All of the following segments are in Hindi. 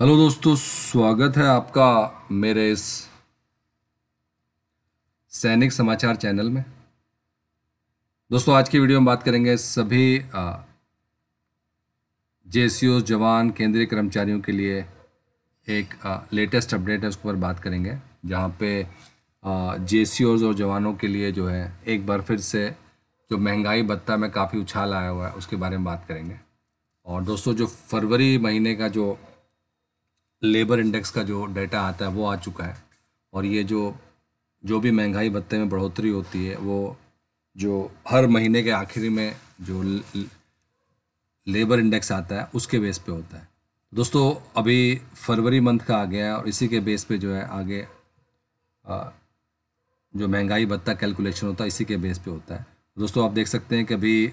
हेलो दोस्तों, स्वागत है आपका मेरे इस सैनिक समाचार चैनल में। दोस्तों, आज की वीडियो में बात करेंगे सभी जे जवान केंद्रीय कर्मचारियों के लिए एक लेटेस्ट अपडेट है, उसके ऊपर बात करेंगे, जहाँ पे जे और जवानों के लिए जो है, एक बार फिर से जो महँगाई भत्ता में काफ़ी उछाल आया हुआ है, उसके बारे में बात करेंगे। और दोस्तों, जो फरवरी महीने का जो लेबर इंडेक्स का जो डाटा आता है वो आ चुका है। और ये जो जो भी महँगाई भत्ते में बढ़ोतरी होती है वो जो हर महीने के आखिरी में जो लेबर इंडेक्स आता है उसके बेस पे होता है। दोस्तों अभी फरवरी मंथ का आ गया है और इसी के बेस पे जो है आगे जो महँगाई भत्ता कैलकुलेशन होता है इसी के बेस पे होता है। दोस्तों आप देख सकते हैं कि अभी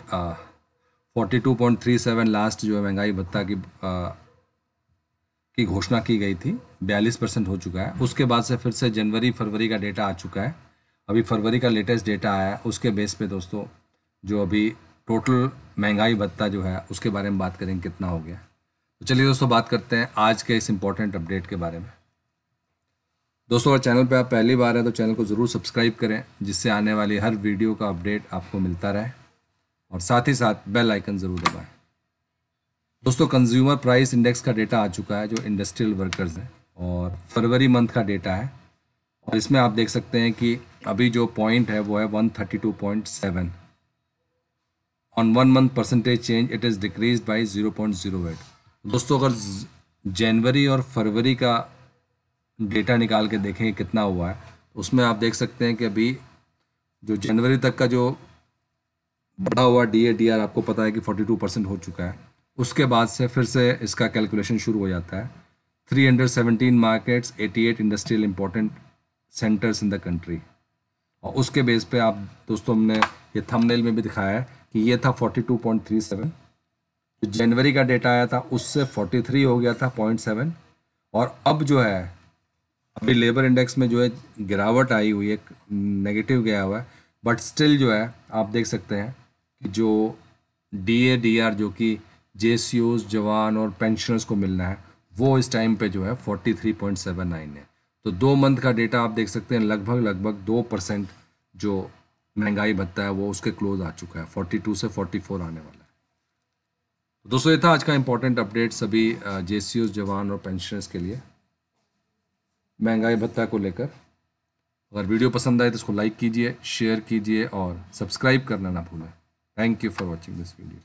forty two point three seven last जो है महँगाई भत्ता की आ, की घोषणा की गई थी, बयालीस परसेंट हो चुका है। उसके बाद से फिर से जनवरी, फरवरी का डेटा आ चुका है। अभी फरवरी का लेटेस्ट डेटा आया है, उसके बेस पे दोस्तों, जो अभी टोटल महँगाई भत्ता जो है, उसके बारे में बात करेंगे, कितना हो गया। तो चलिए दोस्तों, बात करते हैं आज के इस इम्पोर्टेंट अपडेट के बारे में। दोस्तों, अगर चैनल पर आप पहली बार हैं तो चैनल को ज़रूर सब्सक्राइब करें, जिससे आने वाली हर वीडियो का अपडेट आपको मिलता रहे। और साथ ही साथ बेल आइकन ज़रूर दबाएँ। दोस्तों कंज्यूमर प्राइस इंडेक्स का डेटा आ चुका है, जो इंडस्ट्रियल वर्कर्स हैं, और फरवरी मंथ का डेटा है। और इसमें आप देख सकते हैं कि अभी जो पॉइंट है, वो है 132.7 on one month percentage change it is decrease by 0.08 दोस्तों, अगर जनवरी और फरवरी का डेटा निकाल के देखें कितना हुआ है तो उसमें आप देख सकते हैं कि अभी जो जनवरी तक का जो बढ़ा हुआ डी ए डी आर आपको पता है कि 42 परसेंट हो चुका है। उसके बाद से फिर से इसका कैलकुलेशन शुरू हो जाता है। Three hundred seventeen markets eighty eight industrial important centres in the country और उसके बेस पे आप दोस्तों हमने ये थंबनेल में भी दिखाया है कि ये था forty two point three seven जो जनवरी का डेटा आया था, उससे फोर्टी थ्री हो गया था पॉइंट सेवन और अब जो है, अभी लेबर इंडेक्स में जो है गिरावट आई हुई है नेगेटिव गया हुआ है। बट स्टिल जो है, आप देख सकते हैं कि जो डी ए डी आर जो कि जे जवान और पेंशनर्स को मिलना है। वो इस टाइम पे जो है 43.79 है। तो दो मंथ का डेटा आप देख सकते हैं, लगभग लगभग दो परसेंट जो महँगाई भत्ता है, वो उसके क्लोज आ चुका है। 42 से 44 आने वाला है। तो दोस्तों, ये था आज का इंपॉर्टेंट अपडेट सभी जे जवान और पेंशनर्स के लिए। महँगाई भत्ता को लेकर। अगर वीडियो पसंद आए तो इसको लाइक कीजिए शेयर कीजिए और सब्सक्राइब करना ना भूलें। Thank you for watching this video